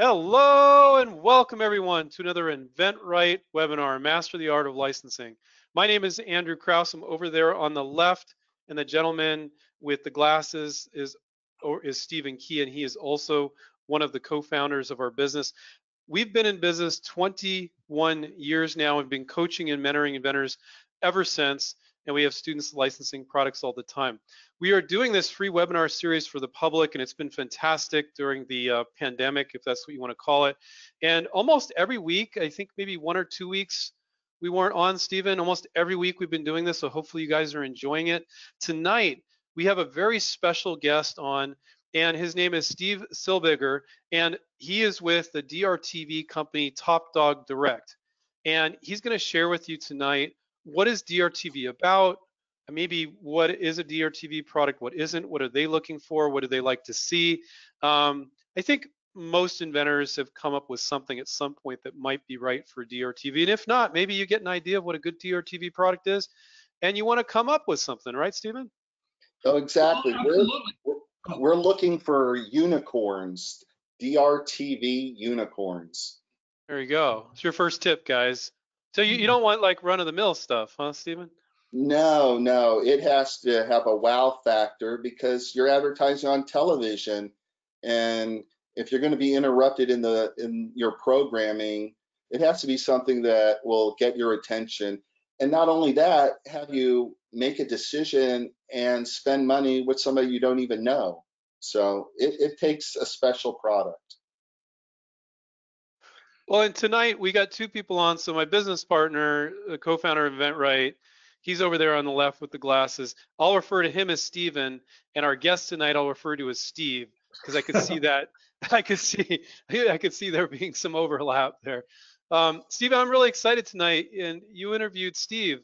Hello and welcome everyone to another InventRight webinar, Master the Art of Licensing. My name is Andrew Krauss. I'm over there on the left, and the gentleman with the glasses is, or is Stephen Key, and he is also one of the co-founders of our business. We've been in business 21 years now and been coaching and mentoring inventors ever since, and we have students licensing products all the time. We are doing this free webinar series for the public, and it's been fantastic during the uh, pandemic, if that's what you want to call it. And almost every week, I think maybe one or two weeks, we weren't on, Stephen. Almost every week we've been doing this, so hopefully you guys are enjoying it. Tonight, we have a very special guest on, and his name is Steve Silbiger, and he is with the DRTV company Top Dog Direct. And he's going to share with you tonight what is DRTV about, maybe what is a DRTV product, what isn't, what are they looking for, what do they like to see. Um, I think most inventors have come up with something at some point that might be right for DRTV. And if not, maybe you get an idea of what a good DRTV product is and you want to come up with something, right, Stephen? Oh, exactly. We're, we're looking for unicorns, DRTV unicorns. There you go. It's your first tip, guys. So you, you don't want like run of the mill stuff, huh, Stephen? No, no, it has to have a wow factor because you're advertising on television and if you're going to be interrupted in the in your programming, it has to be something that will get your attention. And not only that, have you make a decision and spend money with somebody you don't even know. So it, it takes a special product. Well, and tonight we got two people on. So my business partner, the co-founder of InventRight, he's over there on the left with the glasses. I'll refer to him as Steven, and our guest tonight I'll refer to as Steve because I could see that I could see I could see there being some overlap there. Um, Steve, I'm really excited tonight, and you interviewed Steve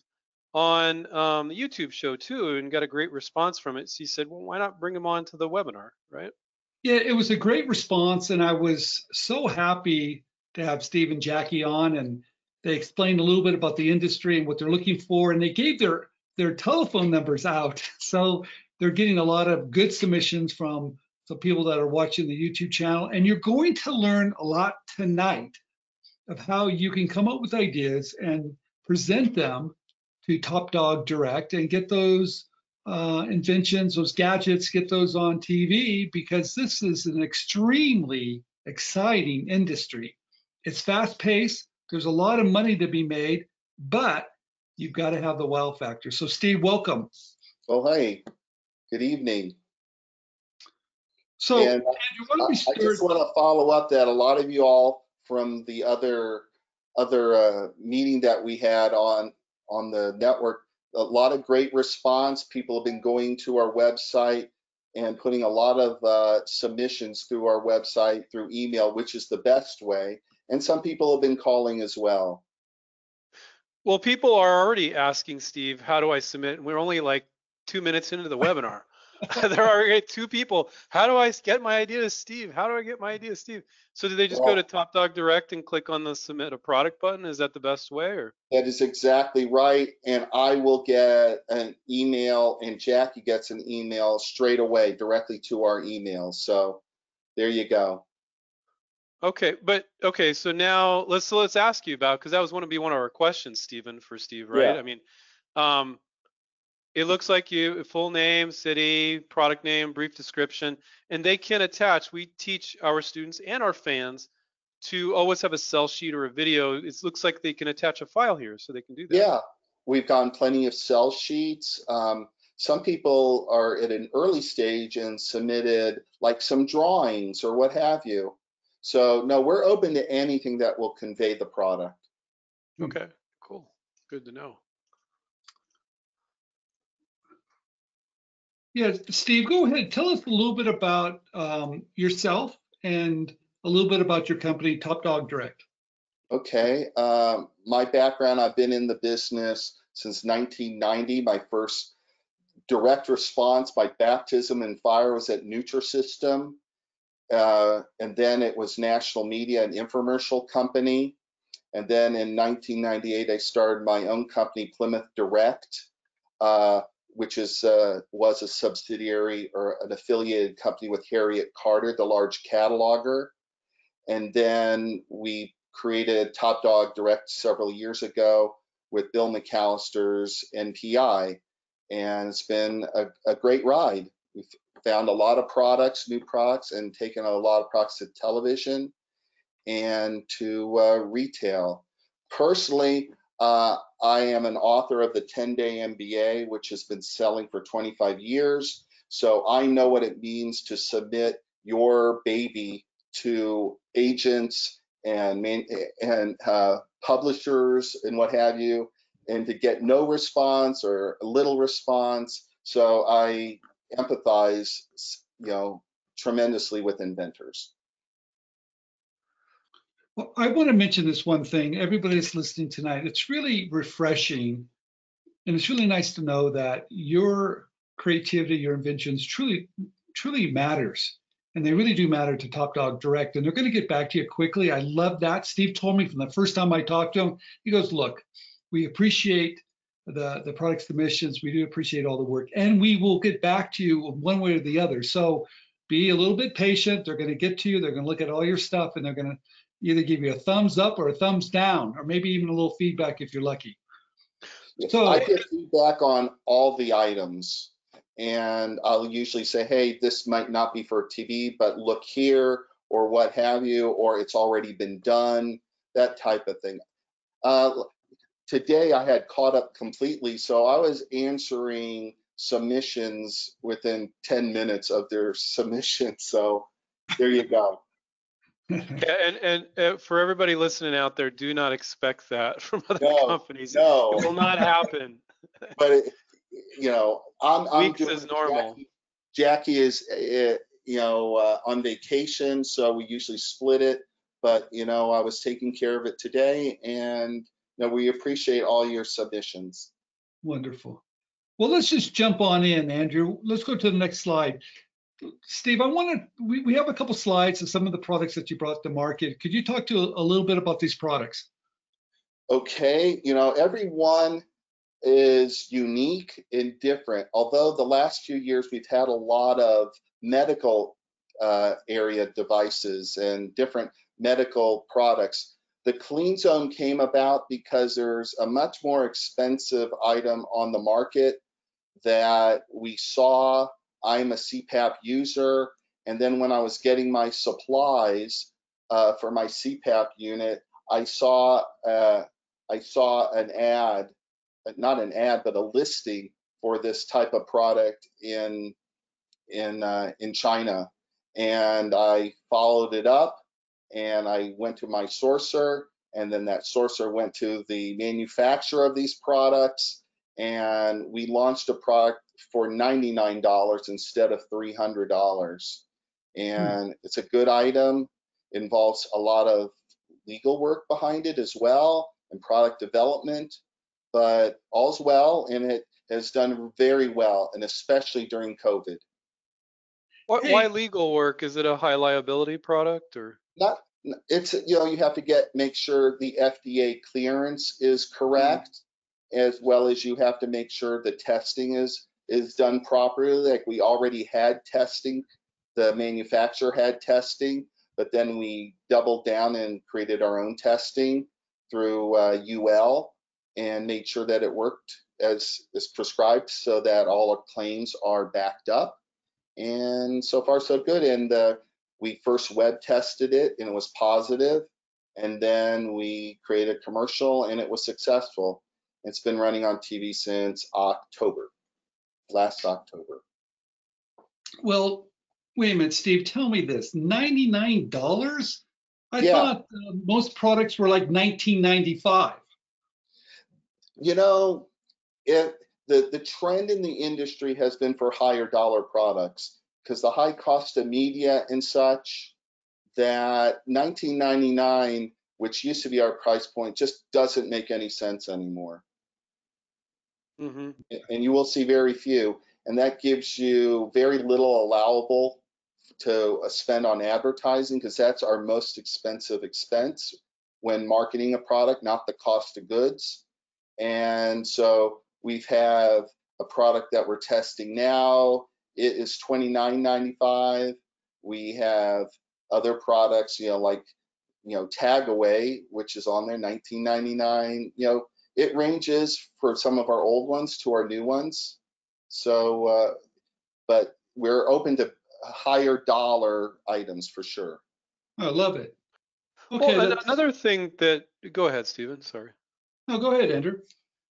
on um, the YouTube show too, and got a great response from it. So you said, well, why not bring him on to the webinar, right? Yeah, it was a great response, and I was so happy to have Steve and Jackie on, and they explained a little bit about the industry and what they're looking for, and they gave their their telephone numbers out. So they're getting a lot of good submissions from the people that are watching the YouTube channel, and you're going to learn a lot tonight of how you can come up with ideas and present them to Top Dog Direct and get those uh, inventions, those gadgets, get those on TV because this is an extremely exciting industry. It's fast paced. There's a lot of money to be made, but you've got to have the wow factor. So, Steve, welcome. Oh, hey, good evening. So, and Andrew, I, I just want to follow up that a lot of you all from the other other uh, meeting that we had on on the network, a lot of great response. People have been going to our website and putting a lot of uh, submissions through our website through email, which is the best way and some people have been calling as well. Well, people are already asking Steve, how do I submit? And we're only like two minutes into the webinar. there are two people. How do I get my idea to Steve? How do I get my idea to Steve? So do they just well, go to Top Dog Direct and click on the submit a product button? Is that the best way or? That is exactly right. And I will get an email and Jackie gets an email straight away directly to our email. So there you go. Okay, but okay, so now let's so let's ask you about because that was going to be one of our questions, Stephen, for Steve, right? Yeah. I mean, um, it looks like you full name, city, product name, brief description, and they can attach. We teach our students and our fans to always have a sell sheet or a video. It looks like they can attach a file here, so they can do that. Yeah, we've gotten plenty of sell sheets. Um, some people are at an early stage and submitted like some drawings or what have you. So no, we're open to anything that will convey the product. Okay, cool. Good to know. Yeah, Steve, go ahead. Tell us a little bit about um, yourself and a little bit about your company, Top Dog Direct. Okay, um, my background, I've been in the business since 1990. My first direct response by baptism and fire was at Nutrisystem. Uh, and then it was National Media and Infomercial Company. And then in 1998, I started my own company, Plymouth Direct, uh, which is uh, was a subsidiary or an affiliated company with Harriet Carter, the large cataloger. And then we created Top Dog Direct several years ago with Bill McAllister's NPI. And it's been a, a great ride. We've found a lot of products, new products, and taken a lot of products to television and to uh, retail. Personally, uh, I am an author of the 10 Day MBA, which has been selling for 25 years. So I know what it means to submit your baby to agents and and uh, publishers and what have you, and to get no response or little response. So I empathize, you know, tremendously with inventors. Well, I want to mention this one thing. Everybody that's listening tonight, it's really refreshing and it's really nice to know that your creativity, your inventions truly, truly matters. And they really do matter to Top Dog Direct. And they're going to get back to you quickly. I love that. Steve told me from the first time I talked to him, he goes, look, we appreciate the, the product submissions. We do appreciate all the work and we will get back to you one way or the other. So be a little bit patient. They're going to get to you. They're going to look at all your stuff and they're going to either give you a thumbs up or a thumbs down, or maybe even a little feedback if you're lucky. So I get feedback on all the items and I'll usually say, hey, this might not be for TV, but look here or what have you, or it's already been done, that type of thing. Uh, today I had caught up completely, so I was answering submissions within 10 minutes of their submission. So there you go yeah, and and uh, for everybody listening out there, do not expect that from other no, companies. No, it will not happen. but it, you know, I'm, I'm weeks is normal. Jackie, Jackie is uh, you know uh, on vacation, so we usually split it. But you know, I was taking care of it today, and know, we appreciate all your submissions. Wonderful. Well, let's just jump on in, Andrew. Let's go to the next slide. Steve, I want to, we, we have a couple slides of some of the products that you brought to market. Could you talk to a, a little bit about these products? Okay, you know, every one is unique and different. Although the last few years we've had a lot of medical uh, area devices and different medical products. The Clean Zone came about because there's a much more expensive item on the market that we saw I'm a CPAP user. And then when I was getting my supplies uh, for my CPAP unit, I saw uh, I saw an ad, not an ad, but a listing for this type of product in in uh, in China, and I followed it up, and I went to my sourcer, and then that sourcer went to the manufacturer of these products, and we launched a product for $99 instead of $300. And hmm. it's a good item, involves a lot of legal work behind it as well and product development, but all's well and it has done very well and especially during COVID. What, why legal work? Is it a high liability product or? Not, it's, you know, you have to get, make sure the FDA clearance is correct, mm. as well as you have to make sure the testing is is done properly. Like we already had testing, the manufacturer had testing, but then we doubled down and created our own testing through uh, UL and made sure that it worked as is prescribed so that all our claims are backed up. And so far so good. And uh, we first web tested it and it was. And then we created a commercial and it was successful. It's been running on TV since October last October. Well, wait a minute, Steve, tell me this, $99? I yeah. thought uh, most products were like 1995. You know, it, the, the trend in the industry has been for higher dollar products because the high cost of media and such that 1999 which used to be our price point just doesn't make any sense anymore Mm-hmm. And you will see very few. And that gives you very little allowable to uh, spend on advertising because that's our most expensive expense when marketing a product, not the cost of goods. And so we have a product that we're testing now. It is $29.95. We have other products, you know, like, you know, Tag Away, which is on there, 19.99. You know, it ranges for some of our old ones to our new ones. So, uh, but we're open to higher dollar items for sure. I love it. Well, Okay, an- that's- another thing that, go ahead, Stephen, sorry. no, go ahead, Andrew.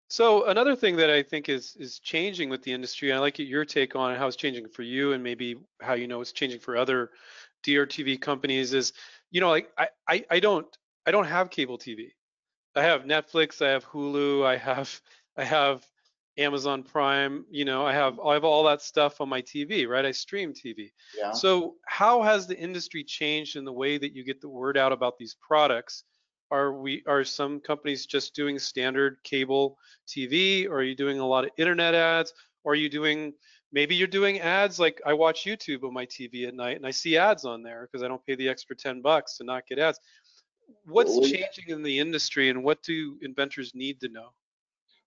So another thing that I think is is changing with the industry, and I like your take on how it's changing for you, and maybe how you know it's changing for other DRTV companies is, you know, like I I, I don't I don't have cable TV. I have Netflix, I have Hulu, I have I have Amazon Prime, you know, I have I have all that stuff on my TV, right? I stream TV. Yeah. So how has the industry changed in the way that you get the word out about these products? Are we are some companies just doing standard cable TV or are you doing a lot of internet ads or are you doing maybe you're doing ads like I watch YouTube on my TV at night and I see ads on there because I don't pay the extra 10 bucks to not get ads. What's Well, we- changing in the industry and what do inventors need to know?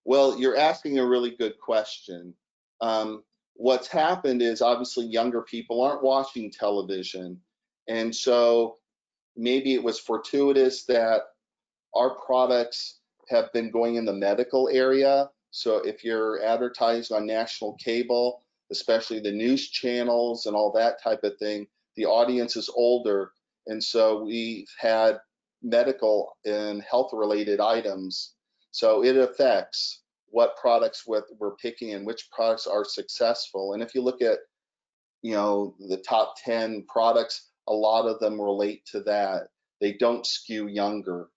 Well, you're asking a really good question. Um, what's happened is obviously younger people aren't watching television. And so maybe it was fortuitous that our products have been going in the medical area. So if you're advertising on national cable, especially the news channels and all that type of thing, the audience is older. And so we've had medical and health related items. So it affects what products we're picking and which products are successful. And if you look at, you know, the top 10 products, a lot of them relate to that. They don't skew younger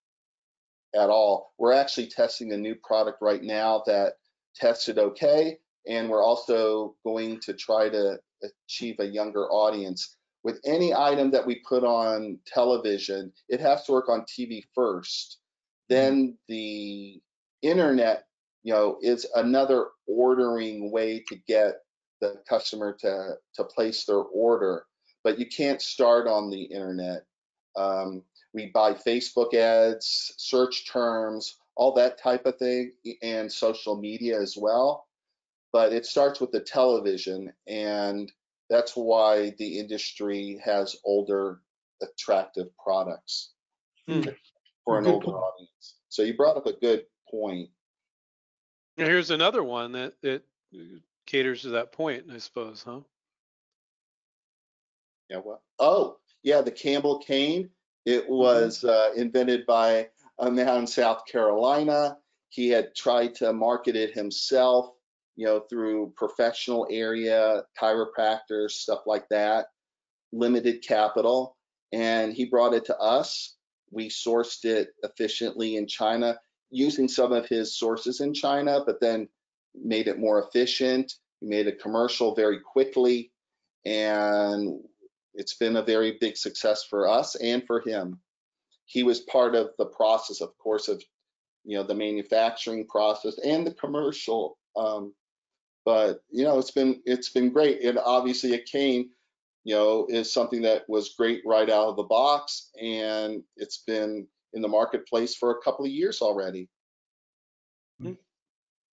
at all. We're actually testing a new product right now that tested okay. And we're also going to try to achieve a younger audience. With any item that we put on television, it has to work on TV first. Mm-hmm. Then the internet, you know, is another ordering way to get the customer to, to place their order. But you can't start on the internet. Um, we buy Facebook ads, search terms, all that type of thing, and social media as well. But it starts with the television, and that's why the industry has older, attractive products Hmm. for an Good older point. audience. So you brought up a good point. Here's another one that that caters to that point, I suppose, huh? Yeah, what? Oh, yeah, the Campbell cane. It was uh, invented by a man in South Carolina. He had tried to market it himself, you know, through professional area, chiropractors, stuff like that, limited capital. And he brought it to us. We sourced it efficiently in China using some of his sources in China, but then made it more efficient. We made a commercial very quickly. And it's been a very big success for us and for him. He was part of the process, of course, of you know the manufacturing process and the commercial. Um, but you know, it's been it's been great, and obviously a cane, you know, is something that was great right out of the box, and it's been in the marketplace for a couple of years already.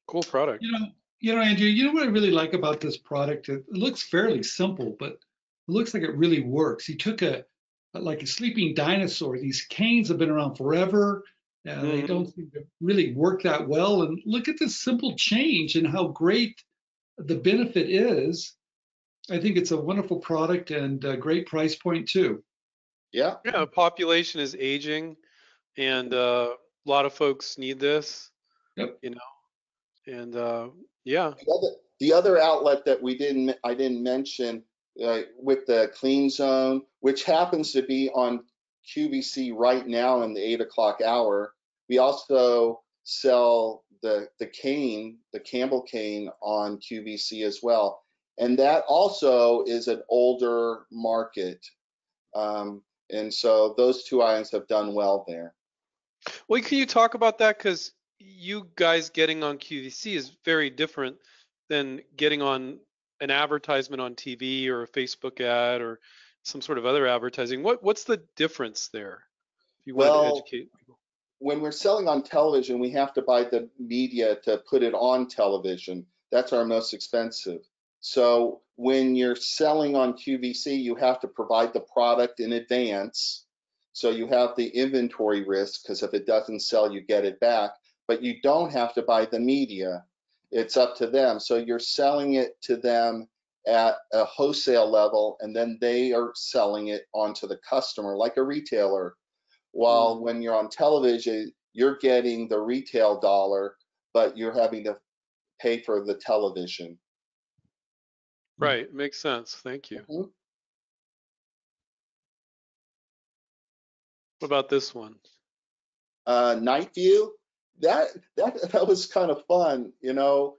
Cool product. You know, you know, Andrew, you know what I really like about this product? It looks fairly simple, but it looks like it really works. He took a like a sleeping dinosaur. These canes have been around forever. and they Mhm. don't seem to really work that well. And look at this simple change and how great the benefit is. I think it's a wonderful product and a great price point too. Yeah, Yeah, population is aging, and uh, a lot of folks need this. Yep. You know, and uh, yeah, the other, the other outlet that we didn't I didn't mention uh, with the clean zone, which happens to be on QVC right now in the eight o'clock hour. We also sell the the cane, the Campbell cane on QVC as well, and that also is an older market. Um, and so those two items have done well there. Well, can you talk about that? Because you guys getting on QVC is very different than getting on an advertisement on TV or a Facebook ad or some sort of other advertising. What what's the difference there? If you Well, to educate people. when we're selling on television, we have to buy the media to put it on television. That's our most expensive. So when you're selling on QVC, you have to provide the product in advance. So you have the inventory risk because if it doesn't sell, you get it back, but you don't have to buy the media. It's up to them. So you're selling it to them at a wholesale level and then they are selling it onto the customer like a retailer. While when you're on television, you're getting the retail dollar, but you're having to pay for the television. Right, makes sense. Thank you. Mhm. What about this one? uh, night view that that that was kind of fun you know?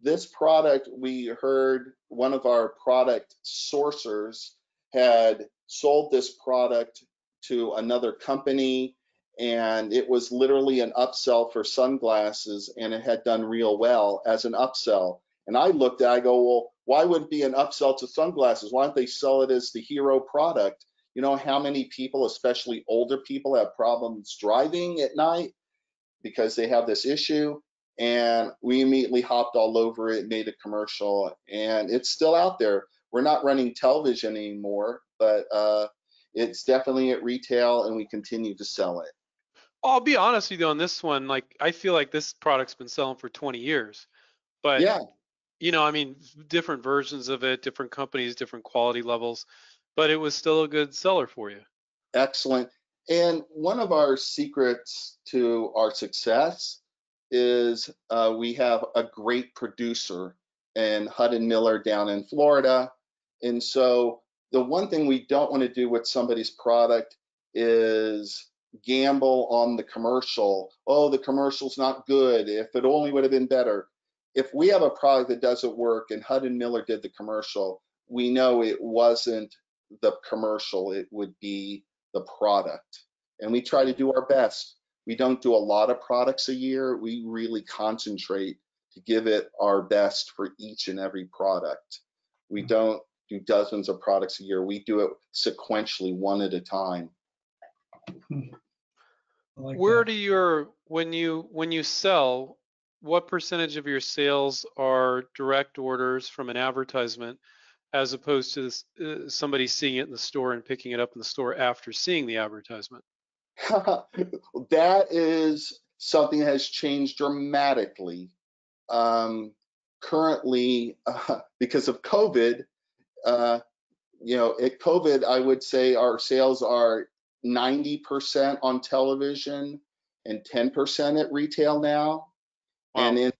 This product we heard one of our product sourcers had sold this product to another company and it was literally an upsell for sunglasses and it had done real well as an upsell. And i looked at i go well why would it be an upsell to sunglasses? Why don't they sell it as the hero product? You know how many people, especially older people, have problems driving at night because they have this issue? And we immediately hopped all over it, made a commercial, and it's still out there. We're not running television anymore, but uh, it's definitely at retail, and we continue to sell it. I'll be honest with you on this one. Like, I feel like this product's been selling for 20 years, but yeah, you know, I mean, different versions of it, different companies, different quality levels, but it was still a good seller for you. excellent. And one of our secrets to our success is uh, we have a great producer in Hutton Miller down in Florida. And so the one thing we don't want to do with somebody's product is gamble on the commercial. Oh, the commercial's not good. If it only would have been better. If we have a product that doesn't work and Hutton Miller did the commercial, we know it wasn't the commercial, it would be the product. And we try to do our best. We don't do a lot of products a year. We really concentrate to give it our best for each and every product. We hmm. don't do dozens of products a year. We do it sequentially, one at a time. Hmm. Like Where that. do your when you when you sell, what percentage of your sales are direct orders from an advertisement as opposed to this, uh, somebody seeing it in the store and picking it up in the store after seeing the advertisement? that is something that has changed dramatically. Um, currently, uh, because of COVID, uh, you know, at COVID, I would say our sales are 90% on television and 10% at retail now. Wow. And in,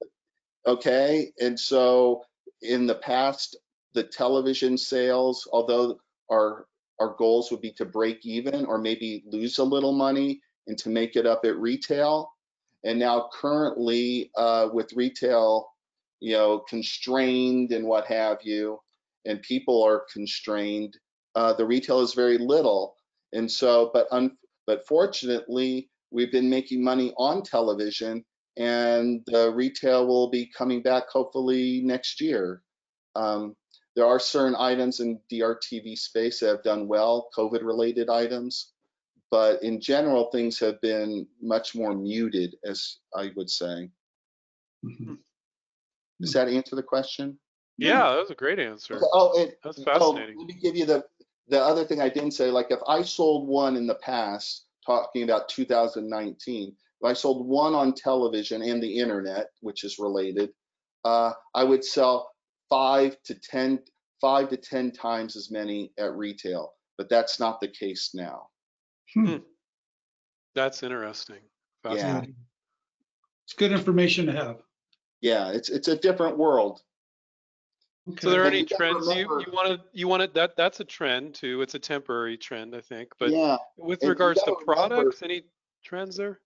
okay, and so in the past, the television sales, although our our goals would be to break even or maybe lose a little money and to make it up at retail. And now currently uh, with retail, you know, constrained and what have you, and people are constrained, uh, the retail is very little. And so, but un, but fortunately, we've been making money on television, and the retail will be coming back hopefully next year. Um, there are certain items in DRTV space that have done well, COVID-related items, but in general, things have been much more muted, as I would say. Mhm. Does that answer the question? Yeah, that was a great answer. Oh, and That's oh, fascinating. let me give you the the other thing I didn't say. Like if I sold one in the past, talking about 2019, if I sold one on television and the internet, which is related, uh, I would sell five to ten, five to ten times as many at retail. But that's not the case now. Hmm. Hmm. That's interesting. Yeah. It's good information to have. Yeah, it's it's a different world. Okay. So there are But any you trends you, remember- you want to you want to that that's a trend too. It's a temporary trend, I think. But yeah, with and regards to gotta remember- products, any trends there?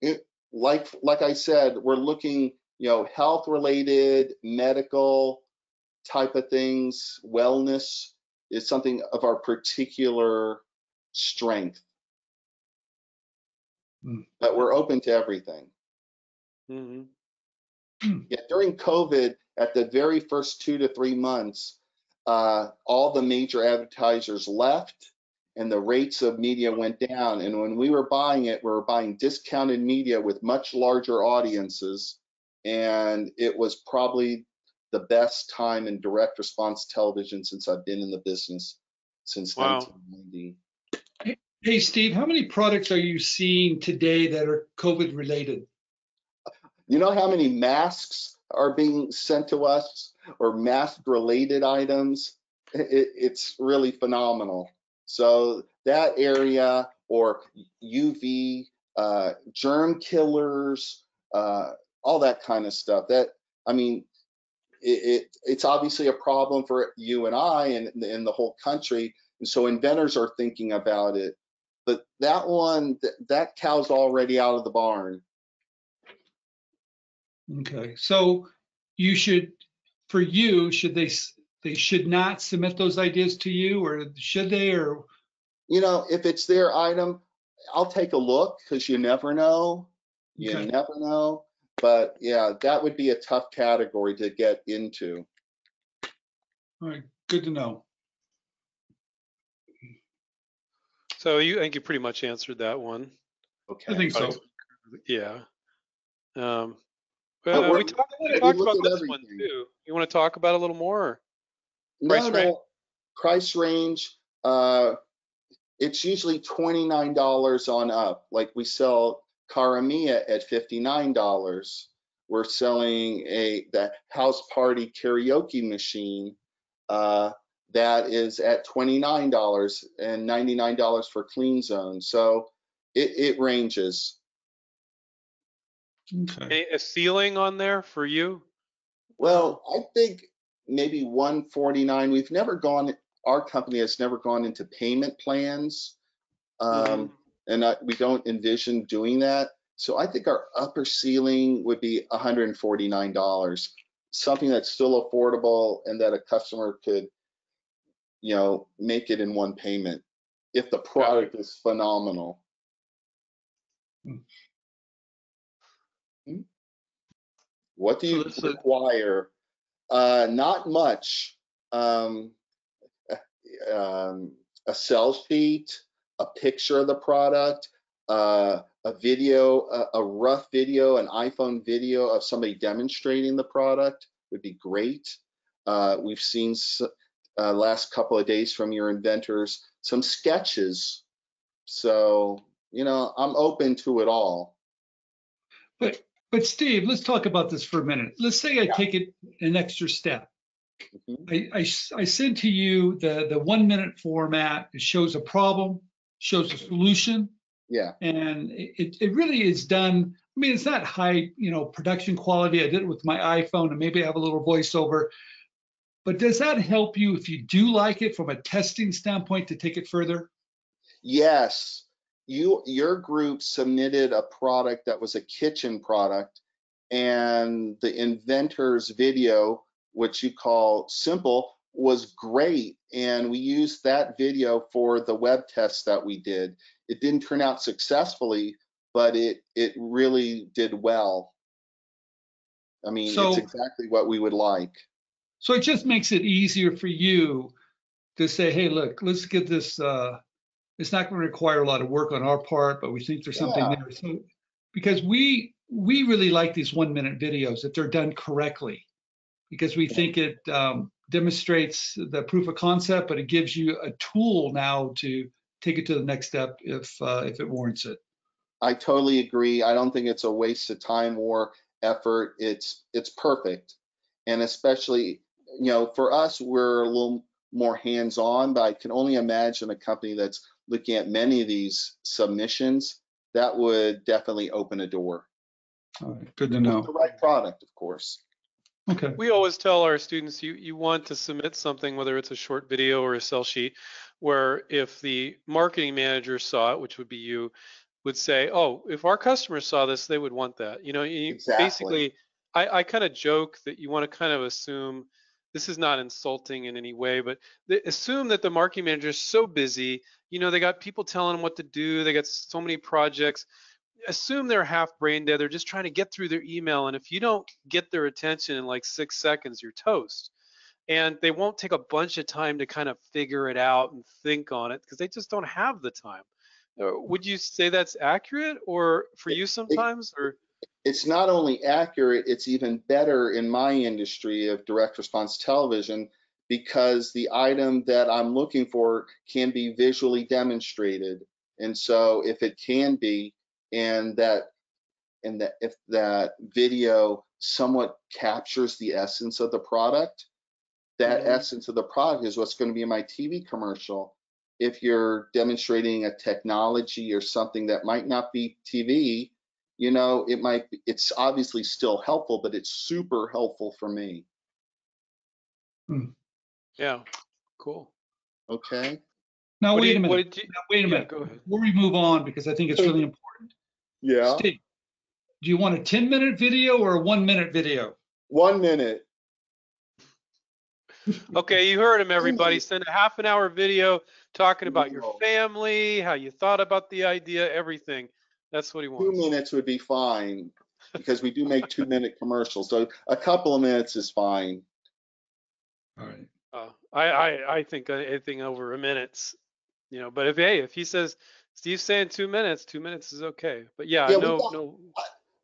it, like like I said, we're looking, you know, health related, medical type of things, wellness is something of our particular strength. Hmm. But we're open to everything. hmm Yeah, during COVID, at the very first two to three months, uh, all the major advertisers left and the rates of media went down. And when we were buying it, we were buying discounted media with much larger audiences. And it was probably the best time in direct response television since I've been in the business since Wow. 1990. Hey, Steve, how many products are you seeing today that are COVID related? You know how many masks are being sent to us or mask related items? It, it's really phenomenal. So that area or UV, uh, germ killers, uh, all that kind of stuff. That I mean, it, it it's obviously a problem for you and I and, and the whole country. And so inventors are thinking about it. But that one, th- that cow's already out of the barn. Okay, so you should, for you, should they, they should not submit those ideas to you or should they or? you know, if it's their item, I'll take a look because you never know. You Okay. never know. But yeah, that would be a tough category to get into. All right, good to know. So you, I think you pretty much answered that one. Okay. I think so. Yeah. Um, But uh, we talked, we we talked look about at this one too. You want to talk about it a little more? Price no, range? no. Price range. Uh, it's usually twenty nine dollars on up. Like we sell Karamia at fifty nine dollars. We're selling a the house party karaoke machine uh, that is at twenty nine dollars and ninety nine dollars for Clean Zone. So it, it ranges. Okay, A, a ceiling on there for you? Well, I think maybe 149. We've never gone, our company has never gone into payment plans. Um, and I, we don't envision doing that. So I think our upper ceiling would be $149, something that's still affordable and that a customer could, you know, make it in one payment if the product is phenomenal. Hmm. Hmm? What do you is- require? Uh, not much. Um, uh, um, a sell sheet, a picture of the product, uh, a video, a, a rough video, an iPhone video of somebody demonstrating the product would be great. Uh, we've seen uh, last couple of days from your inventors some sketches. So, you know, I'm open to it all. but, but Steve, let's talk about this for a minute. Let's say I Yeah. take it an extra step. Mhm. I, I, s- I send to you the, the one minute format. It shows a problem, shows a solution, Yeah. and it, it really is done. I mean, it's not high, you know, production quality. I did it with my iPhone and maybe I have a little voiceover. But does that help you if you do like it from a testing standpoint to take it further? Yes, you your group submitted a product that was a kitchen product, and the inventor's video, which you call simple, was great. And we used that video for the web test that we did. It didn't turn out successfully, but it it really did well. I mean, So- it's exactly what we would like. So it just makes it easier for you to say, hey, look, let's get this. Uh, it's not going to require a lot of work on our part, but we think there's something Yeah. there. So because we we really like these one minute videos if they're done correctly, because we think it um, demonstrates the proof of concept, but it gives you a tool now to take it to the next step if uh, if it warrants it. I totally agree. I don't think it's a waste of time or effort. It's it's perfect. And especially, you know, for us, we're a little more hands-on, but I can only imagine a company that's looking at many of these submissions, that would definitely open a door. All right, good to With know. The right product, of course. Okay. We always tell our students you, you want to submit something, whether it's a short video or a sell sheet, where if the marketing manager saw it, which would be you, would say, oh, if our customers saw this, they would want that. You know, you, Exactly. basically, I, I kind of joke that you want to kind of assume this is not insulting in any way, but they assume that the marketing manager is so busy. You know, they got people telling them what to do. They got so many projects. Assume they're half brain dead. They're just trying to get through their email. And if you don't get their attention in like six seconds, you're toast. And they won't take a bunch of time to kind of figure it out and think on it because they just don't have the time. Uh, Would you say that's accurate or for you sometimes or? it's not only accurate, it's even better in my industry of direct response television because the item that I'm looking for can be visually demonstrated. And so if it can be, and that and that if that video somewhat captures the essence of the product, that Mhm. essence of the product is what's going to be in my TV commercial. If you're demonstrating a technology or something that might not be TV, you know, it might be, it's obviously still helpful, but it's super helpful for me. Yeah, cool. Okay. Now, What wait you- a minute. you- Now, wait a yeah, minute. Go ahead. Before we move on, because I think it's really important. Yeah. Steve, do you want a 10 minute video or a one minute video? One minute. Okay, you heard him, everybody. Send a half an hour video talking about your family, how you thought about the idea, everything. That's what he wants. Two minutes would be fine because we do make two minute commercials. So a couple of minutes is fine. All right. Uh, I, I, I think anything over a minute's, you know, but if, hey, if he says, Steve's saying two minutes, two minutes is okay. But yeah, Yeah, no, got- no,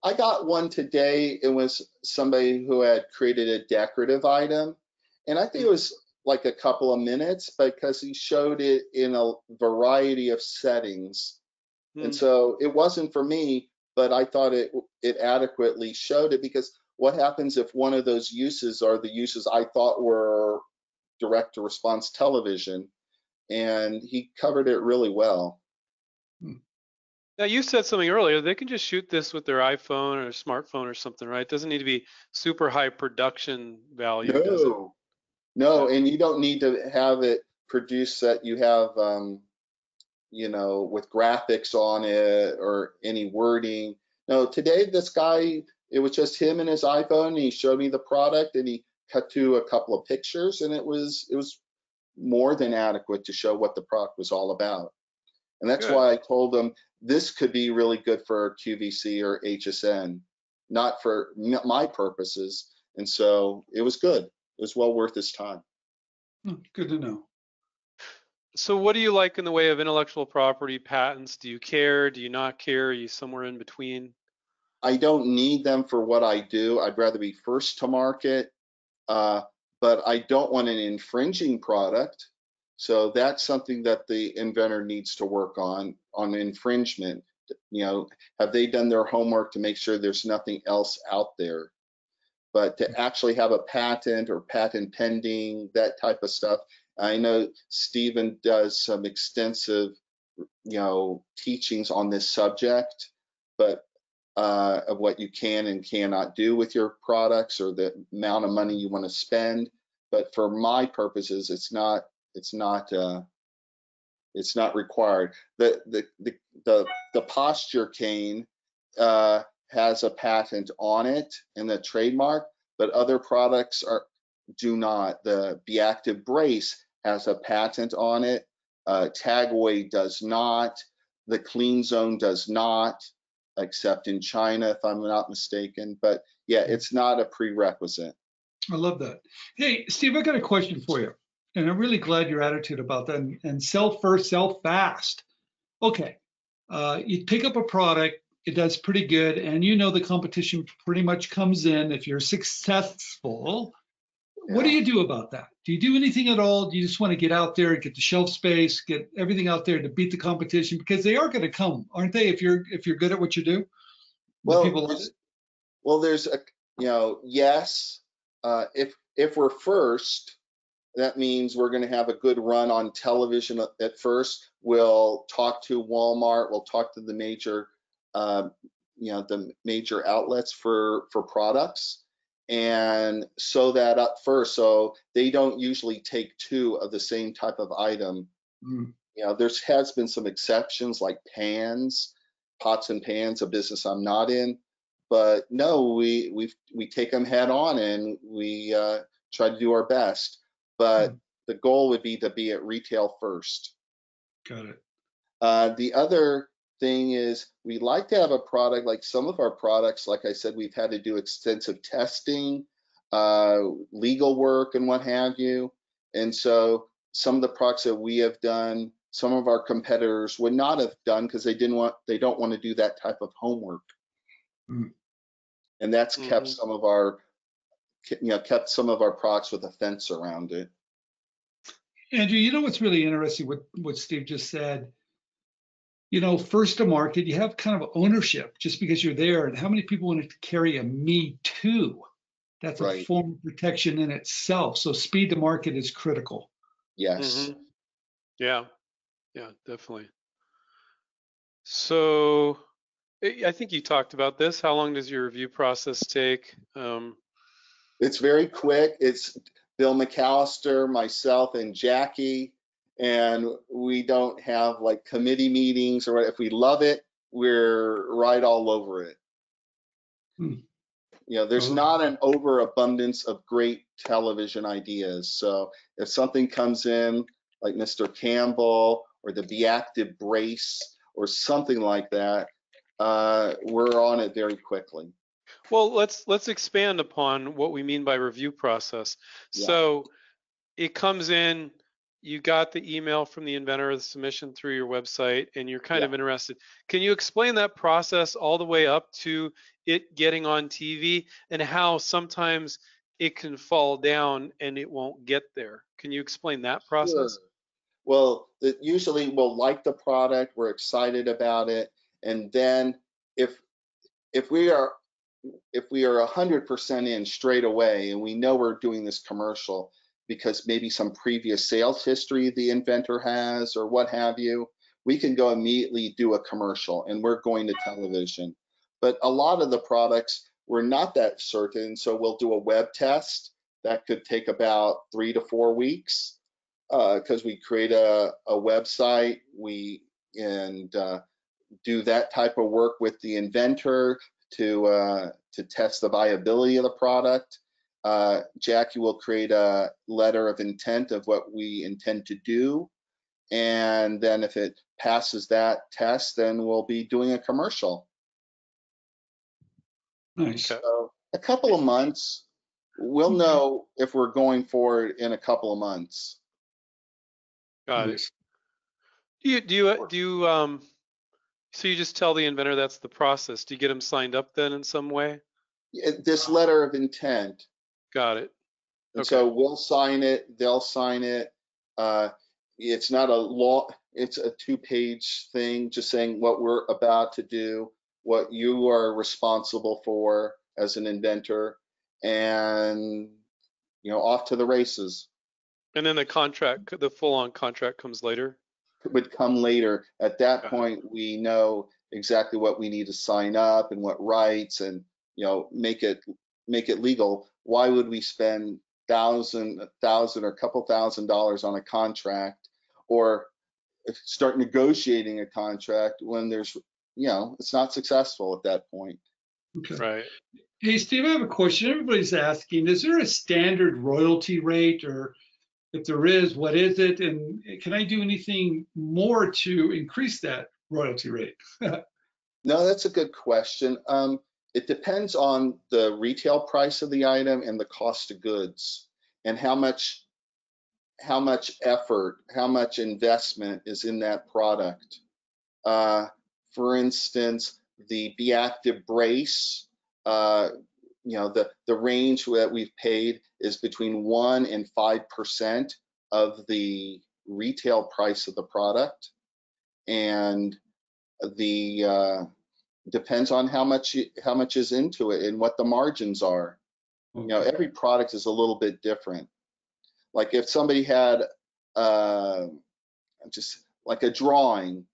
I got one today. It was somebody who had created a decorative item. And I think it mm-hmm. was like a couple of minutes because he showed it in a variety of settings. And mm. so it wasn't for me, but I thought it it adequately showed it because what happens if one of those uses are the uses I thought were direct to response television? And he covered it really well. Now you said something earlier. They can just shoot this with their iPhone or smartphone or something, right? It doesn't need to be super high production value. does it? No, no, and you don't need to have it produced that you have, um, you know, with graphics on it or any wording. No, today this guy, it was just him and his iPhone. And he showed me the product and he cut to a couple of pictures, and it was it was more than adequate to show what the product was all about. And that's Good. why I told them this could be really good for QVC or HSN, not for my purposes. And so it was good. It was well worth his time. Hmm, Good to know. So what do you like in the way of intellectual property patents? Do you care? Do you not care? Are you somewhere in between? I don't need them for what I do. I'd rather be first to market, uh, but I don't want an infringing product. So that's something that the inventor needs to work on, on infringement. You know, have they done their homework to make sure there's nothing else out there? But to actually have a patent or patent pending, that type of stuff, I know Stephen does some extensive, you know, teachings on this subject, but uh, of what you can and cannot do with your products or the amount of money you want to spend. But for my purposes, it's not it's not uh, it's not required. The the the the, the posture cane uh, has a patent on it and the trademark, but other products are do not. The Beactive brace has a patent on it. Uh, Tagway does not. The Clean Zone does not except in China, if I'm not mistaken. But yeah, it's not a prerequisite. I love that. Hey, Steve, I got a question for you. And I'm really glad your attitude about that and, and sell first, sell fast. Okay. Uh, you pick up a product, it does pretty good, and you know the competition pretty much comes in if you're successful. What do you do about that? Do you do anything at all? Do you just want to get out there and get the shelf space, get everything out there to beat the competition? Because they are going to come, aren't they? If you're if you're good at what you do, Well, there's- Well, there's a you know yes. Uh, if if we're first, that means we're going to have a good run on television at- first. We'll talk to Walmart. We'll talk to the major, uh, you know, the major outlets for for products, and sew that up first. So they don't usually take two of the same type of item Mm, you know, there's has been some exceptions like pans, pots and pans, a business I'm not in. But no, we we we take them head on and we uh, try to do our best. But the goal would be to be at retail first. got it. Uh, the other thing is we like to have a product like some of our products, like I said, we've had to do extensive testing, uh, legal work and what have you. And so some of the products that we have done, some of our competitors would not have done because they didn't want, they don't want to do that type of homework. Mm. and that's kept Mhm. some of our, you know, kept some of our products with a fence around it. Andrew, you know what's really interesting, what, what Steve just said? You know, first to market, you have kind of ownership just because you're there. And how many people want to carry a me too? That's a form of protection in itself. So speed to market is critical. Yes. Mhm. Yeah, yeah, definitely. So I I think you talked about this. How long does your review process take? Um, It's very quick. It's Bill McAllister, myself, and Jackie, and we don't have like committee meetings or what. If we love it, we're right all over it. Hmm. You know, there's Oh. not an overabundance of great television ideas. So if something comes in like Mr. Campbell or the Be Active Brace or something like that, uh, we're on it very quickly. Well, let's let's expand upon what we mean by review process. Yeah. So it comes in, you got the email from the inventor of the submission through your website, and you're kind Yeah. of interested. Can you explain that process all the way up to it getting on TV and how sometimes it can fall down and it won't get there? Can you explain that process? Sure. Well, it usually we'll like the product, we're excited about it, and then if if we are if we are hundred percent in straight away and we know we're doing this commercial because maybe some previous sales history the inventor has or what have you, we can go immediately do a commercial and we're going to television. But a lot of the products we're not that certain, so we'll do a web test that could take about three to four weeks because we create a, a website, we and uh, do that type of work with the inventor to uh, to test the viability of the product. Uh, Jackie will create a letter of intent of what we intend to do, and then if it passes that test, then we'll be doing a commercial. Nice. Okay. So a couple of months, we'll know if we're going forward in a couple of months. Got it. Do you do you do you um so you just tell the inventor that's the process. Do you get them signed up then in some way? Yeah, This letter of intent Got it. And Okay. so we'll sign it, they'll sign it. Uh, it's not a law, it's a two-page thing, just saying what we're about to do, what you are responsible for as an inventor, and, you know, off to the races. And then the contract, the full-on contract comes later. It would come later. At that point, we know exactly what we need to sign up and what rights and, you know, make it, make it legal. Why would we spend thousand, a thousand or a couple thousand dollars on a contract or start negotiating a contract when there's, you know, it's not successful at that point. Okay. Right. Hey, Steve, I have a question. Everybody's asking, is there a standard royalty rate or if there is, what is it? And can I do anything more to increase that royalty rate? No, that's a good question. Um, it depends on the retail price of the item and the cost of goods and how much how much effort, how much investment is in that product. Uh, for instance, the Be Active brace, uh, you know, the, the range that we've paid is between one and five percent of the retail price of the product. And the uh, depends on how much you- how much is into it and what the margins are. You know, every product is a little bit different. Like if somebody had uh, just like a drawing,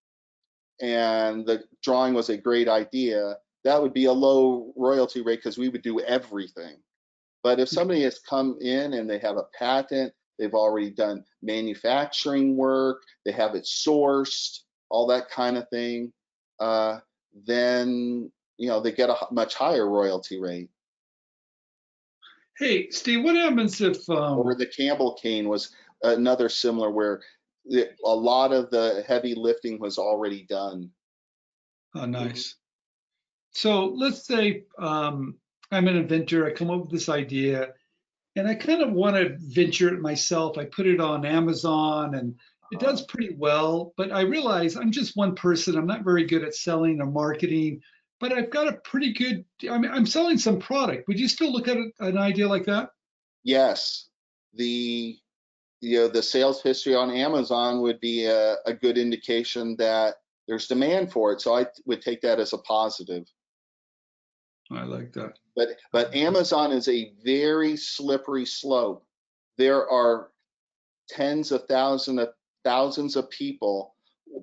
and the drawing was a great idea, that would be a low royalty rate because we would do everything. But if somebody has come in and they have a patent, they've already done manufacturing work, they have it sourced, all that kind of thing, uh, then you know they get a much higher royalty rate. Hey, Steve, what happens if, Or um, the Campbell cane was another similar where a lot of the heavy lifting was already done. oh, nice. So let's say, um, I'm an inventor, I come up with this idea and I kind of want to venture it myself. I put it on Amazon and it Uh-huh. does pretty well, but I realize I'm just one person. I'm not very good at selling or marketing, but I've got a pretty good, I mean, I'm selling some product. Would you still look at an idea like that? Yes, the, you know, the sales history on Amazon would be a, a good indication that there's demand for it. So I would take that as a positive. I like that. But, but Amazon is a very slippery slope. There are tens of thousands of thousands of people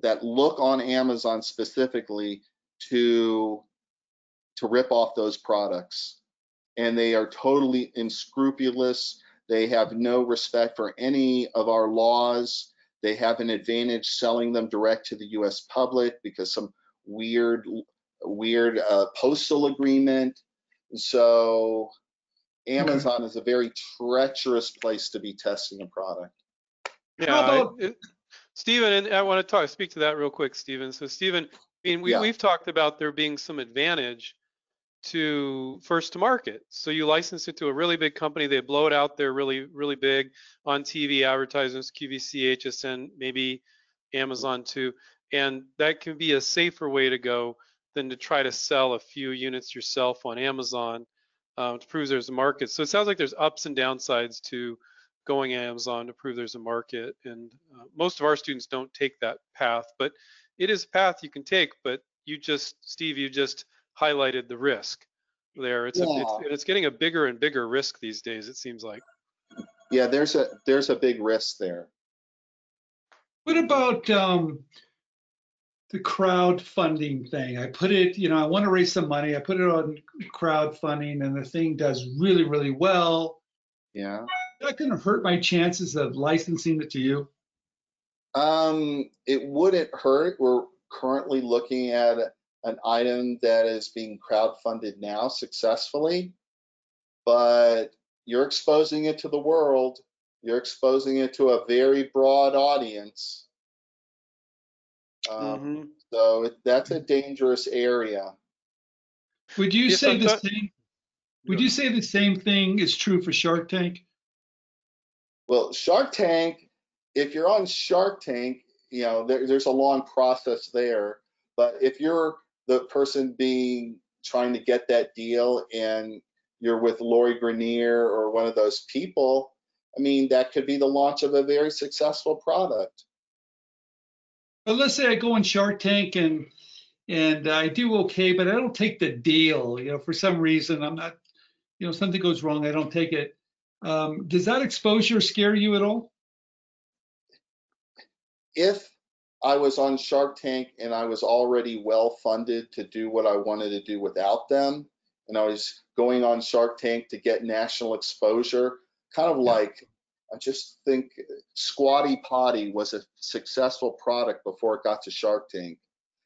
that look on Amazon specifically to to rip off those products. And they are totally unscrupulous. They have no respect for any of our laws. They have an advantage selling them direct to the US public because some weird weird uh, postal agreement. So Amazon is a very treacherous place to be testing a product. Yeah, I- about- it- Stephen, and I want to talk, speak to that real quick, Stephen. So Stephen, I mean, we, Yeah. we've talked about there being some advantage to first to market. So you license it to a really big company, they blow it out there really, really big on TV advertisements, QVC, HSN, maybe Amazon too. And that can be a safer way to go than to try to sell a few units yourself on Amazon uh, to prove there's a market. So it sounds like there's ups and downsides to going Amazon to prove there's a market. And uh, most of our students don't take that path, but it is a path you can take. But you just, Steve, you just highlighted the risk there. It's, a, it's and it's getting a bigger and bigger risk these days. It seems like. Yeah, there's a there's a big risk there. What about um, the crowdfunding thing? I put it, you know, I want to raise some money. I put it on crowdfunding and the thing does really, really well. Yeah. That going to hurt my chances of licensing it to you? Um, it wouldn't hurt. We're currently looking at an item that is being crowdfunded now successfully, but you're exposing it to the world. You're exposing it to a very broad audience. Um, Mhm. So it- that's a dangerous area. Would you Yeah, say the same? Would you say the same thing is true for Shark Tank? Well, Shark Tank, if you're on Shark Tank, you know, there, there's a long process there. But if you're the person being trying to get that deal and you're with Lori Greiner or one of those people, I mean, that could be the launch of a very successful product. But let's say I go on Shark Tank and and I do okay, but I don't take the deal. You know, for some reason, I'm not. You know, something goes wrong, I don't take it. Um, does that exposure scare you at all? If I was on Shark Tank and I was already well funded to do what I wanted to do without them, and I was going on Shark Tank to get national exposure, kind of Yeah. like I just think Squatty Potty was a successful product before it got to Shark Tank.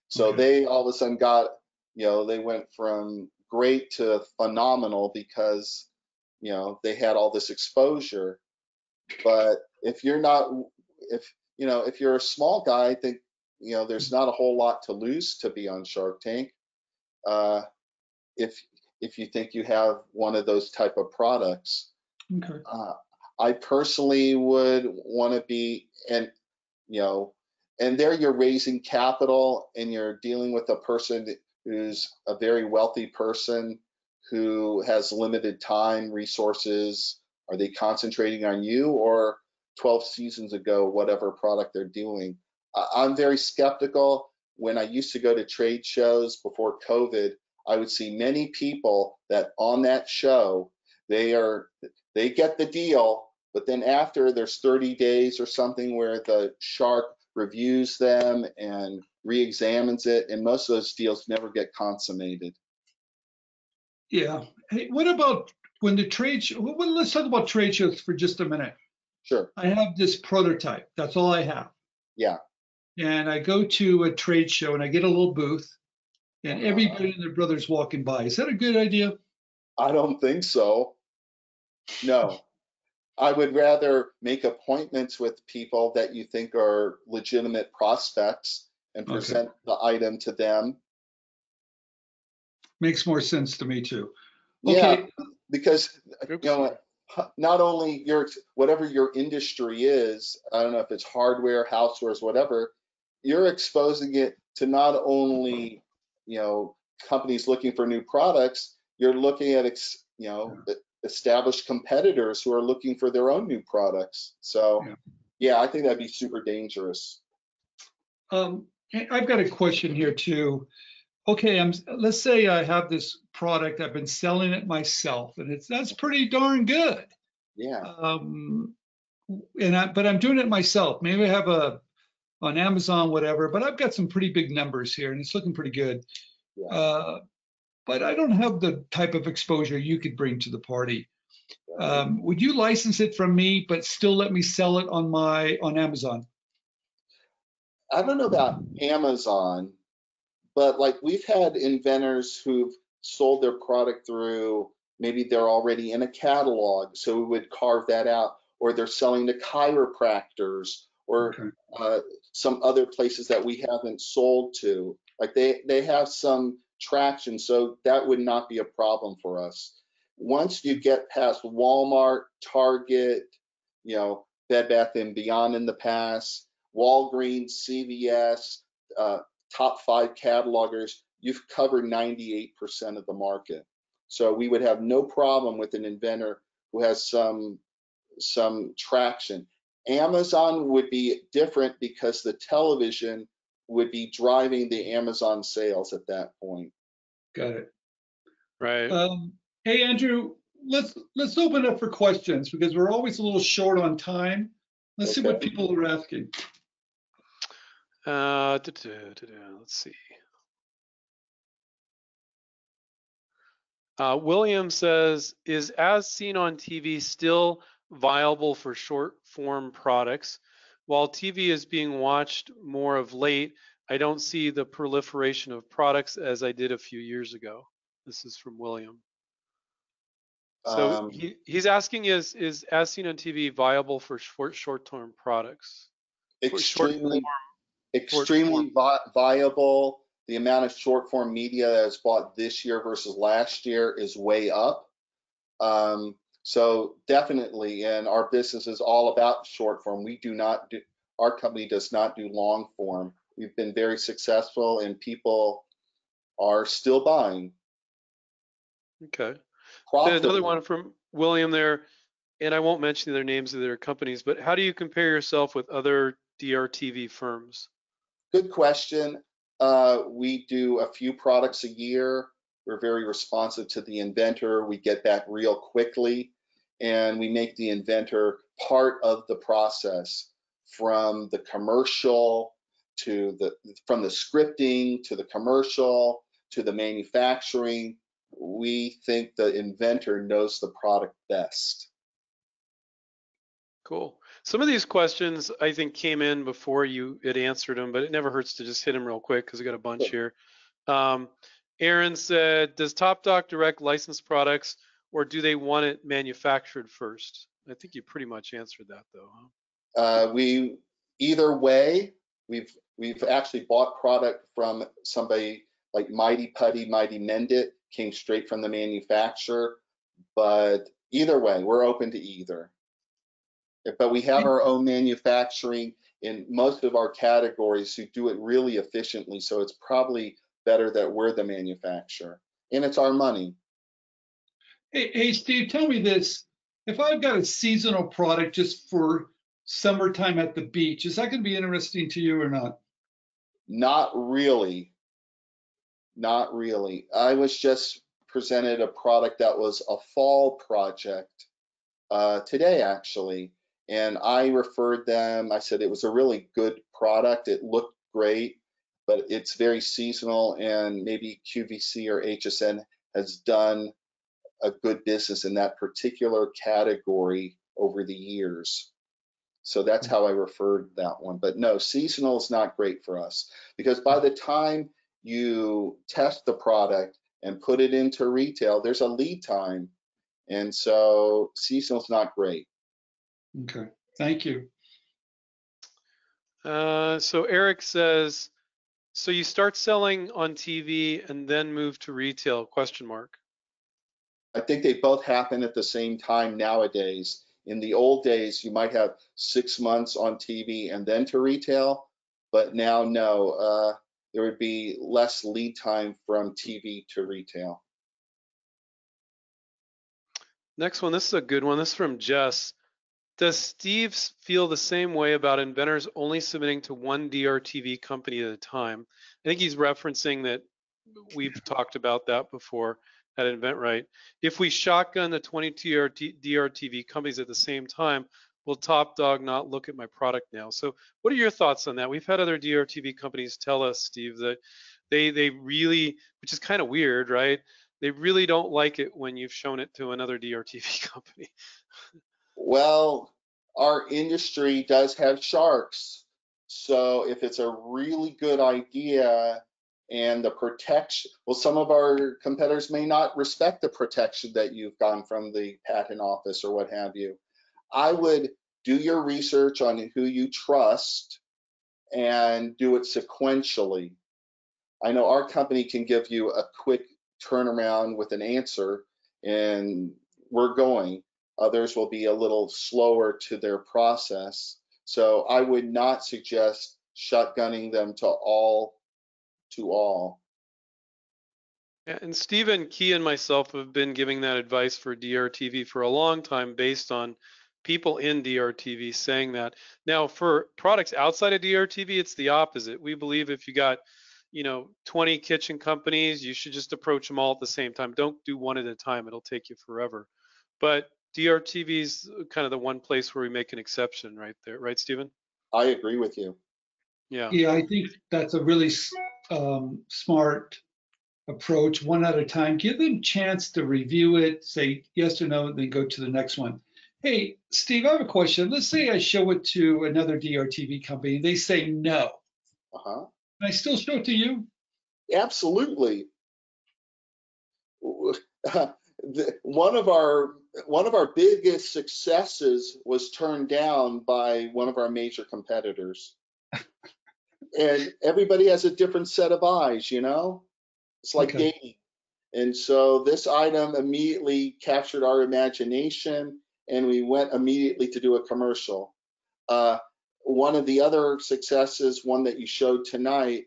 So Okay. they all of a sudden got, you know, they went from great to phenomenal because, you know, they had all this exposure. But if you're not, if, you know, if you're a small guy, I think, you know, there's not a whole lot to lose to be on Shark Tank. Uh, if, if you think you have one of those type of products. Okay. Uh, I personally would want to be, and you know, and there you're raising capital and you're dealing with a person who's a very wealthy person who has limited time, resources. Are they concentrating on you or 12 seasons ago, whatever product they're doing? I'm very skeptical. When I used to go to trade shows before COVID, I would see many people that on that show, they are they get the deal, but then after there's 30 days or something where the shark reviews them and re-examines it, and most of those deals never get consummated. Yeah. Hey, what about when the trade show? Well, let's talk about trade shows for just a minute. Sure. I have this prototype. That's all I have. Yeah. And I go to a trade show and I get a little booth, and everybody and their brothers walking by. Is that a good idea? I don't think so. No. I would rather make appointments with people that you think are legitimate prospects and Okay. present the item to them. Makes more sense to me too. Yeah, Okay. because you know not only your whatever your industry is i don't know if it's hardware housewares whatever you're exposing it to not only you know companies looking for new products, you're looking at, ex- you know, established competitors who are looking for their own new products. So, Yeah. yeah, I think that'd be super dangerous. Um, I've got a question here too. Okay, I'm, let's say I have this product, I've been selling it myself and it's, that's pretty darn good. Yeah. Um, and I, but I'm doing it myself. Maybe I have a, on Amazon, whatever, but I've got some pretty big numbers here and it's looking pretty good. Yeah. Uh, but I don't have the type of exposure you could bring to the party. Um, would you license it from me, but still let me sell it on my, on Amazon? I don't know about Amazon, but like we've had inventors who've sold their product through maybe they're already in a catalog, so we would carve that out, or they're selling to chiropractors or Okay. uh, some other places that we haven't sold to. Like they they have some traction, so that would not be a problem for us. Once you get past Walmart, Target, you know, Bed Bath and Beyond in the past, Walgreens, CVS, uh, top five catalogers, you've covered 98% of the market. So we would have no problem with an inventor who has some some traction. Amazon would be different because the television would be driving the Amazon sales at that point. Got it. Right. Um, hey, Andrew, let's, let's open up for questions because we're always a little short on time. Let's see what people are asking. Uh, let's see. Uh, William says, is as seen on TV still viable for short form products? While TV is being watched more of late, I don't see the proliferation of products as I did a few years ago. This is from William. So Um, he, he's asking is is as seen on TV viable for short short term products? Extremely, extremely vi- viable. The amount of short form media that is bought this year versus last year is way up. Um, so definitely, and our business is all about short form. We do not do, our company does not do long form. We've been very successful and people are still buying. Okay. Another one from William there, and I won't mention their names of their companies, but how do you compare yourself with other DRTV firms? Good question. Uh, we do a few products a year. We're very responsive to the inventor. We get back real quickly and we make the inventor part of the process from the commercial to the, from the scripting to the commercial to the manufacturing. We think the inventor knows the product best. Cool. Some of these questions I think came in before you had answered them, but it never hurts to just hit them real quick because we got a bunch here. Um, Aaron said, does Top Dog Direct licensed products or do they want it manufactured first? I think you pretty much answered that though. Huh? Uh, we either way, we've we've actually bought product from somebody like Mighty Putty, Mighty Mendit, came straight from the manufacturer. But either way, we're open to either. But we have our own manufacturing in most of our categories who do it really efficiently. So it's probably better that we're the manufacturer, and it's our money. Hey, hey, Steve, tell me this. If I've got a seasonal product just for summertime at the beach, is that going to be interesting to you or not? Not really. Not really. I was just presented a product that was a fall project uh, today, actually. And I referred them, I said it was a really good product. It looked great, but it's very seasonal, and maybe QVC or HSN has done a good business in that particular category over the years. So that's how I referred that one. But no, seasonal is not great for us because by the time you test the product and put it into retail, there's a lead time. And so seasonal is not great. Okay, thank you. Uh, so Eric says, so you start selling on TV and then move to retail? Question mark. I think they both happen at the same time nowadays. In the old days, you might have six months on TV and then to retail, but now no. Uh, there would be less lead time from TV to retail. Next one, this is a good one. This is from Jess. Does Steve feel the same way about inventors only submitting to one DRTV company at a time? I think he's referencing that we've talked about that before at InventRight. If we shotgun the 20 TRT, DRTV companies at the same time, will Top Dog not look at my product now? So what are your thoughts on that? We've had other DRTV companies tell us, Steve, that they they really, which is kind of weird, right? They really don't like it when you've shown it to another DRTV company. Well, our industry does have sharks. So if it's a really good idea and the protection, well, some of our competitors may not respect the protection that you've gotten from the patent office or what have you. I would do your research on who you trust and do it sequentially. I know our company can give you a quick turnaround with an answer and we're going. Others will be a little slower to their process. So I would not suggest shotgunning them to all to all. Yeah, And Stephen Key and myself have been giving that advice for DRTV for a long time based on people in DRTV saying that. Now, for products outside of DRTV, it's the opposite. We believe if you got, you know, 20 kitchen companies, you should just approach them all at the same time. Don't do one at a time. It'll take you forever. But DRTV is kind of the one place where we make an exception right there, right, Stephen? I agree with you. Yeah. Yeah, I think that's a really s- um, smart approach, one at a time. Give them chance to review it, say yes or no, and then go to the next one. Hey, Steve, I have a question. Let's say I show it to another DRTV company. They say no. Uh-huh. Can I still show it to you? Absolutely. One of our one of our biggest successes was turned down by one of our major competitors. and everybody has a different set of eyes, you know? It's like Okay. dating. And so this item immediately captured our imagination and we went immediately to do a commercial. Uh, one of the other successes, one that you showed tonight,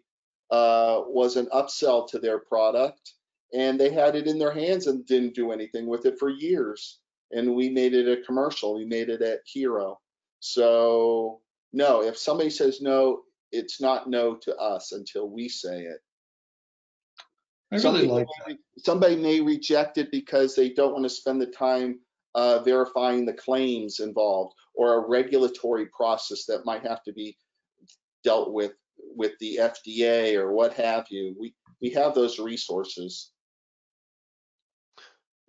uh, was an upsell to their product and they had it in their hands and didn't do anything with it for years. And we made it a commercial. We made it at Hero. So no, if somebody says no, it's not no to us until we say it. I really people like may re- Somebody may reject it because they don't want to spend the time uh, verifying the claims involved or a regulatory process that might have to be dealt with with the FDA or what have you. We we have those resources.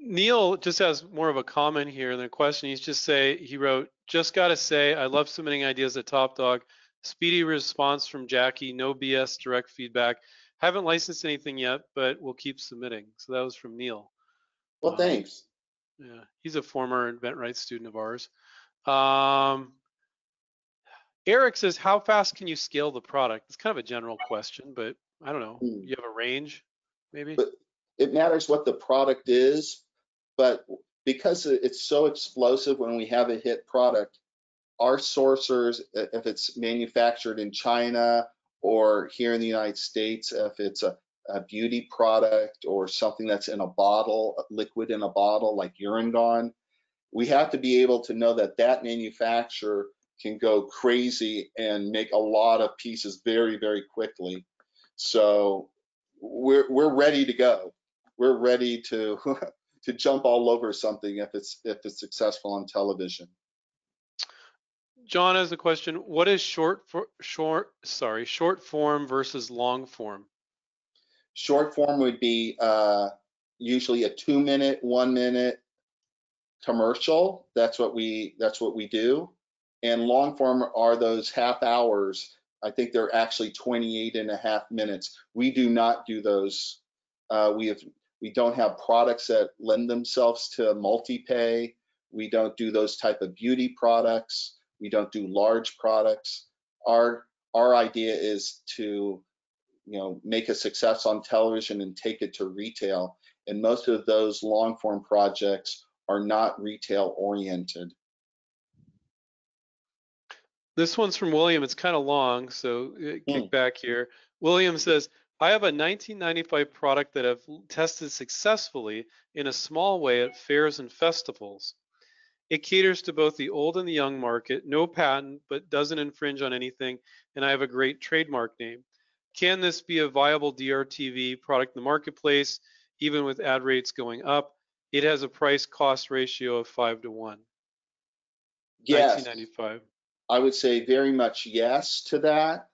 Neil just has more of a comment here than a question. He's just say he wrote, just gotta say, I love submitting ideas at Top Dog. Speedy response from Jackie, no BS, direct feedback. Haven't licensed anything yet, but we'll keep submitting. So that was from Neil. Well, Uh, thanks. Yeah, he's a former InventRight student of ours. Um, Eric says, how fast can you scale the product? It's kind of a general question, but I don't know. Hmm. You have a range, maybe? But it matters what the product is, but because it's so explosive when we have a hit product, our sourcers, i- if it's manufactured in China or here in the United States, if it's a, a beauty product or something that's in a bottle, liquid in a bottle like urine gone, we have to be able to know that that manufacturer can go crazy and make a lot of pieces very, very quickly. So we're we're ready to go. We're ready to to jump all over something if it's if it's successful on television. John has a question. What is short for short, sorry, short form versus long form? Short form would be uh, usually a two minute, one minute commercial. That's what we that's what we do. And long form are those half hours. I think they're actually 28 and a half minutes. We do not do those. Uh, we have we don't have products that lend themselves to multi-pay. We don't do those type of beauty products. We don't do large products. Our our idea is to you know make a success on television and take it to retail. And most of those long form projects are not retail oriented. This one's from William. It's kind of long, so uh, kick back here. William says, I have a 1995 product that I've tested successfully in a small way at fairs and festivals. It caters to both the old and the young market, no patent, but doesn't infringe on anything, and I have a great trademark name. Can this be a viable DRTV product in the marketplace, even with ad rates going up? It has a price cost ratio of five to one. Yes, 1995. I would say very much yes to that.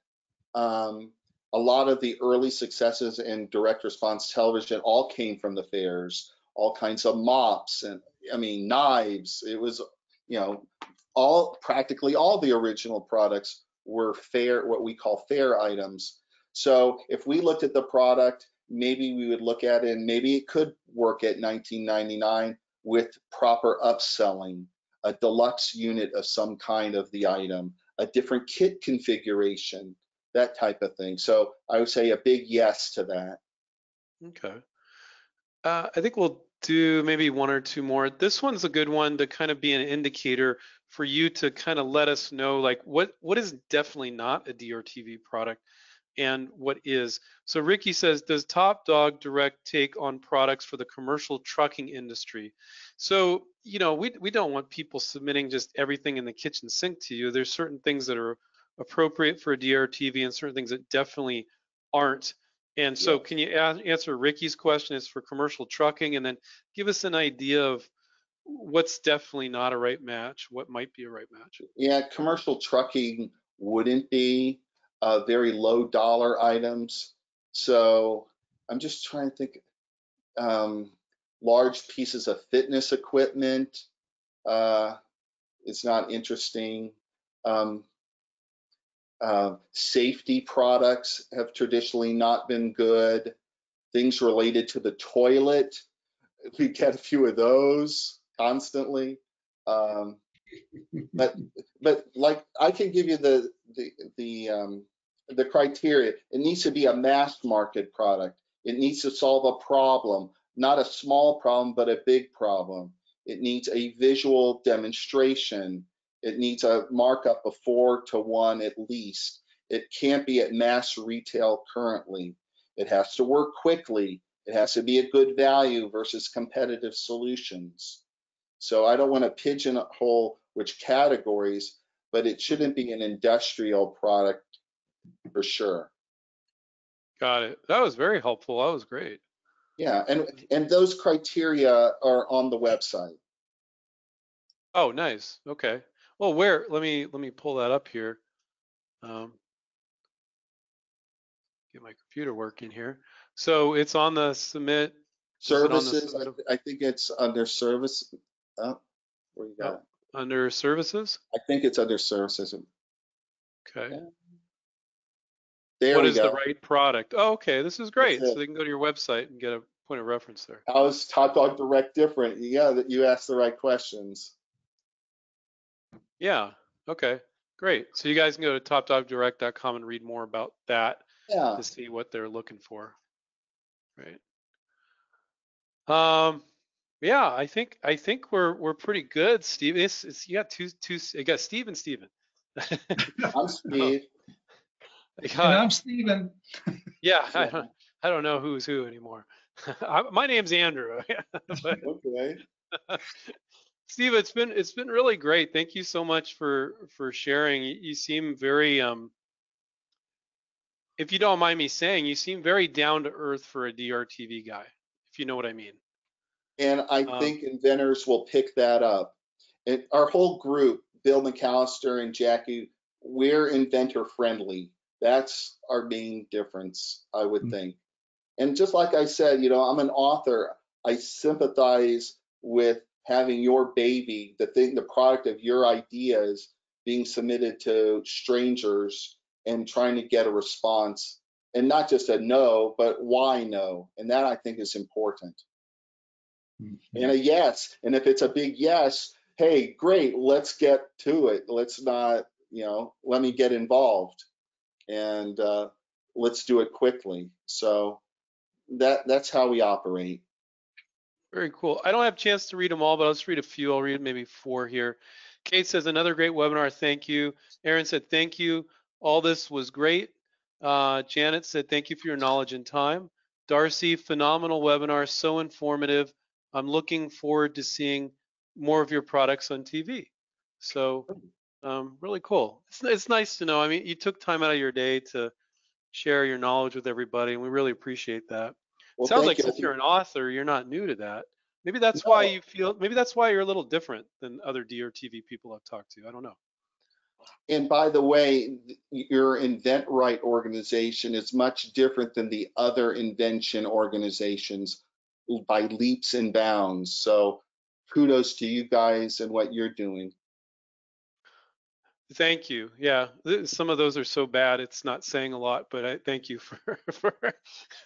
Um, a lot of the early successes in direct response television all came from the fairs, all kinds of mops and, I mean, knives. It was, you know, all, practically all the original products were fair, what we call fair items. So if we looked at the product, maybe we would look at it and maybe it could work at 1999 with proper upselling a deluxe unit of some kind of the item, a different kit configuration, that type of thing. So I would say a big yes to that. Okay. Uh, I think we'll do maybe one or two more. This one's a good one to kind of be an indicator for you to kind of let us know like what what is definitely not a DRTV product and what is. So Ricky says, does Top Dog Direct take on products for the commercial trucking industry? So, you know, we we don't want people submitting just everything in the kitchen sink to you. There's certain things that are appropriate for a DRTV and certain things that definitely aren't. And so can you a- answer Ricky's question is for commercial trucking and then give us an idea of what's definitely not a right match, what might be a right match? Yeah, commercial trucking wouldn't be uh, very low dollar items. So I'm just trying to think. Um, large pieces of fitness equipment uh, is not interesting. Um, uh, safety products have traditionally not been good. Things related to the toilet, we get a few of those constantly. Um, but but like I can give you the the the um, the criteria. It needs to be a mass market product. It needs to solve a problem, not a small problem, but a big problem. It needs a visual demonstration. It needs a markup of four to one at least. It can't be at mass retail currently. It has to work quickly. It has to be a good value versus competitive solutions. So I don't want to pigeonhole which categories, but it shouldn't be an industrial product for sure. Got it. That was very helpful. That was great. Yeah, and and those criteria are on the website. Oh, nice. Okay. Well, where, let me, let me pull that up here. Um, get my computer working here. So it's on the submit. Is it on the Services, submit- I, I think it's under service. Oh, where you got Yep. it? under services. I think it's under services. Okay. Yeah. There What is the right product? Oh, okay. This is great. So they can go to your website and get a point of reference there. How is Top Dog Direct different? Yeah, that you asked the right questions. Yeah. Okay. Great. So you guys can go to topdogdirect.com and read more about that Yeah. to see what they're looking for. Right. Um, yeah, I think I think we're we're pretty good, Steve. It's, it's you got two two you got Steve and Steven. I'm Steve. I And got- I'm Steven. yeah, I don't, I don't know who's who anymore. I, my name's Andrew. but Okay. Steve, it's been it's been really great. Thank you so much for for sharing. You, you seem very um if you don't mind me saying, you seem very down to earth for a DRTV guy, if you know what I mean. And I Um, think inventors will pick that up. And our whole group, Bill McAllister and Jackie, we're inventor friendly. That's our main difference, I would Mm. think. And just like I said, you know, I'm an author. I sympathize with having your baby, the thing, the product of your ideas being submitted to strangers and trying to get a response and not just a no, but why no? And that I think is important and a yes. And if it's a big yes, hey, great, let's get to it. Let's not, you know, let me get involved and uh, let's do it quickly. So that that's how we operate. Very cool. I don't have a chance to read them all, but I'll just read a few. I'll read maybe four here. Kate says another great webinar. Thank you. Aaron said thank you. All this was great. Uh, Janet said thank you for your knowledge and time. Darcy, phenomenal webinar, so informative. I'm looking forward to seeing more of your products on TV. So um, really cool. It's, it's nice to know. I mean, you took time out of your day to share your knowledge with everybody, and we really appreciate that. Well, Sounds like you. since you're an author, you're not new to that. Maybe that's why you feel. Maybe that's why you're a little different than other DRTV people I've talked to. I don't know. And by the way, your InventRight organization is much different than the other invention organizations by leaps and bounds. So kudos to you guys and what you're doing. Thank you. Yeah, some of those are so bad it's not saying a lot, but I thank you for. for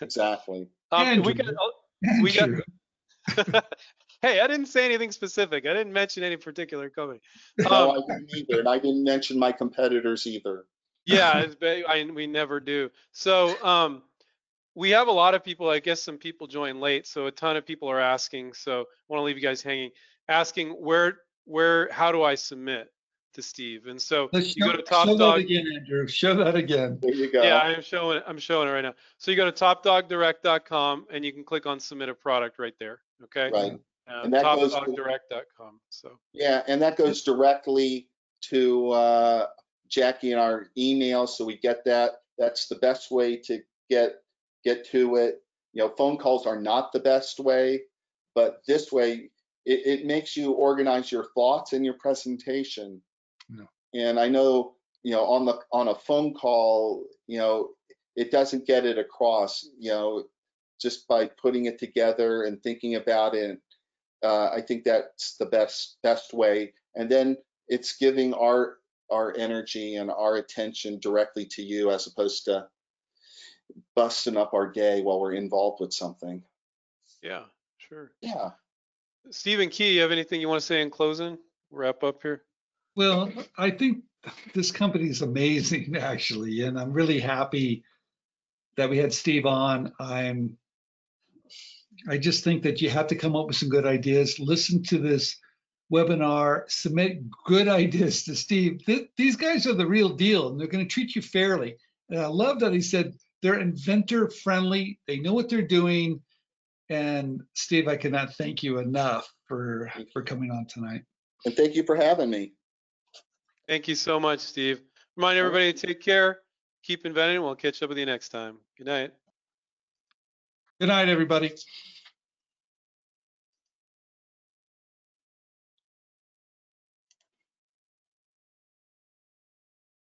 Exactly. Um, we Andrew. got, We got- hey, I didn't say anything specific. I didn't mention any particular company. No, Um, I didn't either. And I didn't mention my competitors either. yeah, it's, I, we never do. So um, we have a lot of people. I guess some people join late, so a ton of people are asking. So I want to leave you guys hanging, asking where, where, how do I submit to Steve? And so let's you go to Top show that again, Andrew. Show that again. There you go. Yeah, I'm showing it. I'm showing it right now. So you go to topdogdirect.com and you can click on submit a product right there. Okay. Right. Uh, And that goes to- topdogdirect.com. So Yeah, and that goes directly to uh, Jackie in our email, so we get that. That's the best way to get get to it. You know, phone calls are not the best way, but this way it, it makes you organize your thoughts and your presentation. Yeah. And I know, you know, on the on a phone call, you know, it doesn't get it across, you know, just by putting it together and thinking about it uh, I think that's the best best way. And then it's giving our our energy and our attention directly to you as opposed to busting up our day while we're involved with something. yeah, sure. Yeah. Stephen Key, you have anything you want to say in closing? Wrap up here. Well, I think this company is amazing, actually, and I'm really happy that we had Steve on. I'm, I just think that you have to come up with some good ideas. Listen to this webinar, submit good ideas to Steve. Th- these guys are the real deal, and they're going to treat you fairly. And I love that he said they're inventor friendly. They know what they're doing. And Steve, I cannot thank you enough for for coming on tonight. And thank you for having me. Thank you so much, Steve. Remind everybody to take care, keep inventing. We'll catch up with you next time. Good night. Good night, everybody.